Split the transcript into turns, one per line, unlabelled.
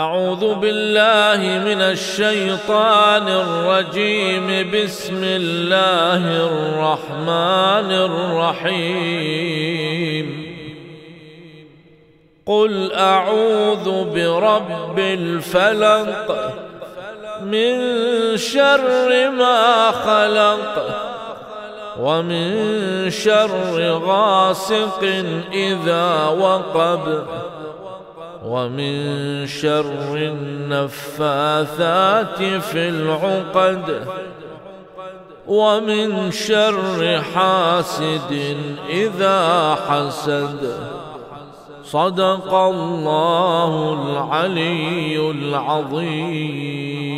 أعوذ بالله من الشيطان الرجيم. بسم الله الرحمن الرحيم. قل أعوذ برب الفلق من شر ما خلق ومن شر غاسق إذا وقب. ومن شر النفاثات في العقد ومن شر حاسد إذا حسد. صدق الله العلي العظيم.